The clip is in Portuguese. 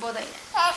boa daí. Ah,